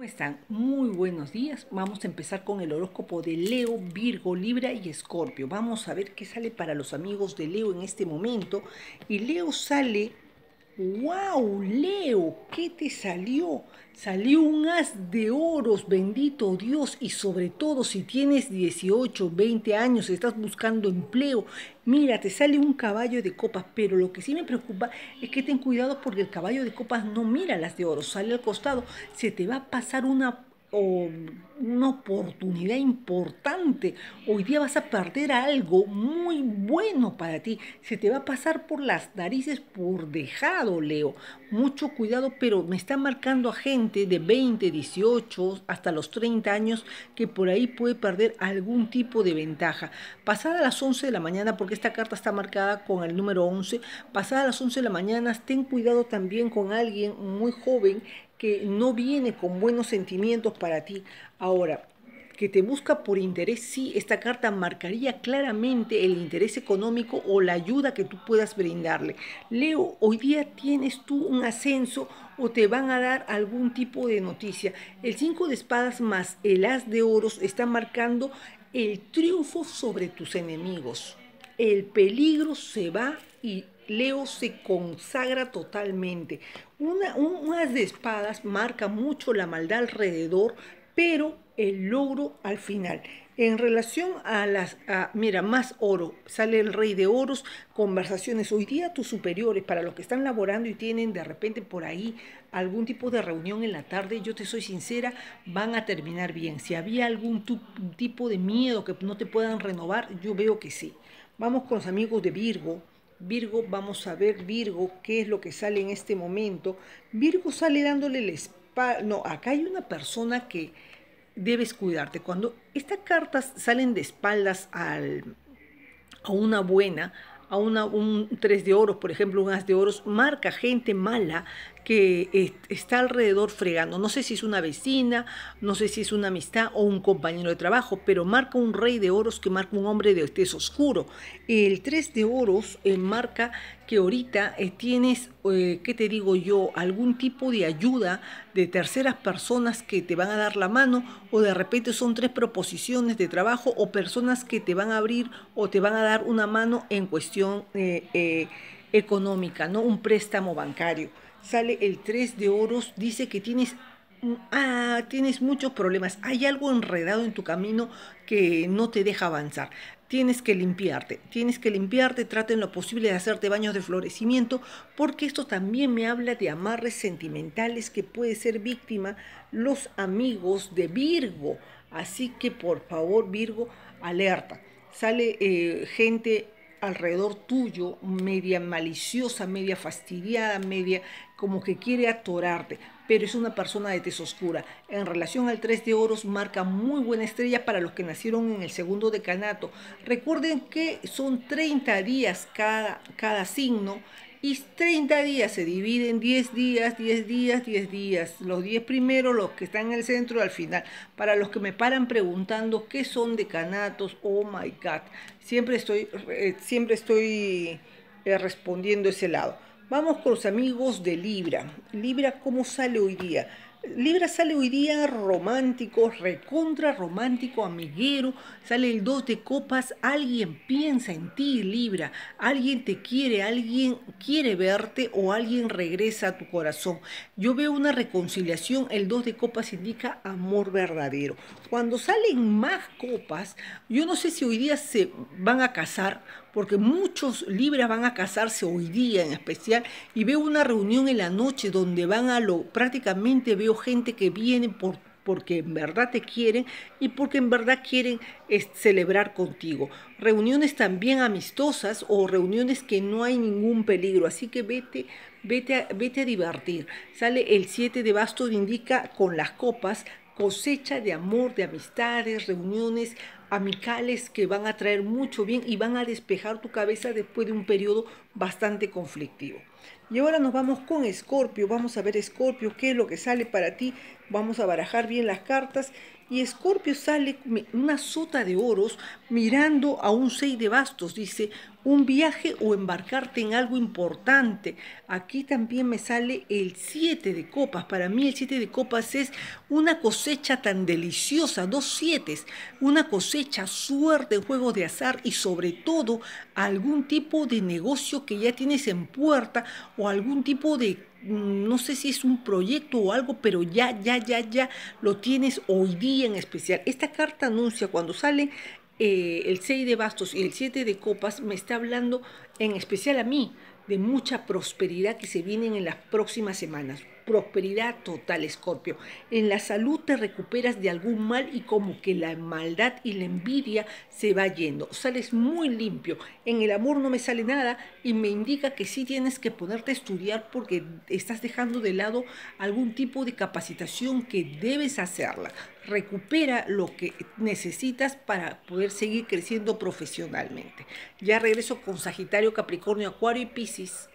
¿Cómo están? Muy buenos días. Vamos a empezar con el horóscopo de Leo, Virgo, Libra y Escorpio. Vamos a ver qué sale para los amigos de Leo en este momento. Y Leo sale ¡Wow, Leo! ¿Qué te salió? Salió un as de oros, bendito Dios, y sobre todo si tienes 18, 20 años, estás buscando empleo, mira, te sale un caballo de copas, pero lo que sí me preocupa es que ten cuidado porque el caballo de copas no mira las de oro, sale al costado, se te va a pasar una o una oportunidad importante. Hoy día vas a perder algo muy bueno para ti. Se te va a pasar por las narices por dejado, Leo. Mucho cuidado, pero me está marcando a gente de 20, 18, hasta los 30 años que por ahí puede perder algún tipo de ventaja. Pasada las 11 de la mañana, porque esta carta está marcada con el número 11, pasada las 11 de la mañana, ten cuidado también con alguien muy joven que no viene con buenos sentimientos para ti. Ahora, que te busca por interés, sí, esta carta marcaría claramente el interés económico o la ayuda que tú puedas brindarle. Leo, hoy día tienes tú un ascenso o te van a dar algún tipo de noticia. El 5 de espadas más el as de oros está marcando el triunfo sobre tus enemigos. El peligro se va y Leo se consagra totalmente. Una, un as de espadas marca mucho la maldad alrededor, pero el logro al final. En relación a las, mira, más oro, sale el rey de oros, conversaciones. Hoy día tus superiores, para los que están laborando y tienen de repente por ahí algún tipo de reunión en la tarde, yo te soy sincera, van a terminar bien. Si había algún tipo de miedo que no te puedan renovar, yo veo que sí. Vamos con los amigos de Virgo. Virgo, vamos a ver Virgo, qué es lo que sale en este momento. Virgo sale dándole el espalda. No, acá hay una persona que debes cuidarte. Cuando estas cartas salen de espaldas al, a una buena, a una, un tres de oros, por ejemplo, un as de oros, marca gente mala que está alrededor fregando. No sé si es una vecina, no sé si es una amistad o un compañero de trabajo, pero marca un rey de oros que marca un hombre de tez oscuro. El tres de oros eh, marca que ahorita eh, tienes, eh, ¿qué te digo yo?, algún tipo de ayuda de terceras personas que te van a dar la mano o de repente son tres proposiciones de trabajo o personas que te van a abrir o te van a dar una mano en cuestión económica, ¿no? Un préstamo bancario sale el 3 de oros, dice que tienes, ah, tienes muchos problemas, hay algo enredado en tu camino que no te deja avanzar. Tienes que limpiarte, tienes que limpiarte, trata en lo posible de hacerte baños de florecimiento, porque esto también me habla de amarres sentimentales que puede ser víctima los amigos de Virgo. Así que por favor, Virgo, alerta. Sale eh, gente alrededor tuyo, media maliciosa, media fastidiada, media como que quiere atorarte, pero es una persona de tez oscura. En relación al 3 de oros, marca muy buena estrella para los que nacieron en el segundo decanato. Recuerden que son 30 días cada, cada signo y 30 días se dividen 10 días, 10 días, 10 días. Los 10 primeros, los que están en el centro, al final. Para los que me paran preguntando qué son decanatos, oh my God. Siempre estoy, eh, siempre estoy eh, respondiendo ese lado. Vamos con los amigos de Libra. Libra, ¿cómo sale hoy día? Libra sale hoy día romántico, recontra romántico, amiguero, sale el 2 de copas, alguien piensa en ti, Libra, alguien te quiere, alguien quiere verte o alguien regresa a tu corazón. Yo veo una reconciliación, el 2 de copas indica amor verdadero. Cuando salen más copas, yo no sé si hoy día se van a casar porque muchos libras van a casarse hoy día en especial y veo una reunión en la noche donde van a lo, prácticamente veo gente que viene por porque en verdad te quieren y porque en verdad quieren celebrar contigo. Reuniones también amistosas o reuniones que no hay ningún peligro, así que vete, vete, a, vete a divertir. Sale el 7 de bastos, indica con las copas cosecha de amor, de amistades, reuniones amicales que van a traer mucho bien y van a despejar tu cabeza después de un periodo bastante conflictivo. Y ahora nos vamos con Escorpio. Vamos a ver Escorpio, qué es lo que sale para ti. Vamos a barajar bien las cartas. Y Escorpio sale una sota de oros mirando a un seis de bastos. Dice, un viaje o embarcarte en algo importante. Aquí también me sale el 7 de copas. Para mí el 7 de copas es una cosecha tan deliciosa, dos siete, una cosecha, suerte, juego de azar y sobre todo algún tipo de negocio que ya tienes en puerta o algún tipo de no sé si es un proyecto o algo, pero ya, ya, ya, ya lo tienes hoy día en especial. Esta carta anuncia cuando sale eh, el 6 de bastos y el 7 de copas me está hablando en especial a mí de mucha prosperidad que se vienen en las próximas semanas prosperidad total, Escorpio. En la salud te recuperas de algún mal y como que la maldad y la envidia se va yendo. Sales muy limpio. En el amor no me sale nada y me indica que sí tienes que ponerte a estudiar porque estás dejando de lado algún tipo de capacitación que debes hacerla. Recupera lo que necesitas para poder seguir creciendo profesionalmente. Ya regreso con Sagitario, Capricornio, Acuario y Piscis. 6.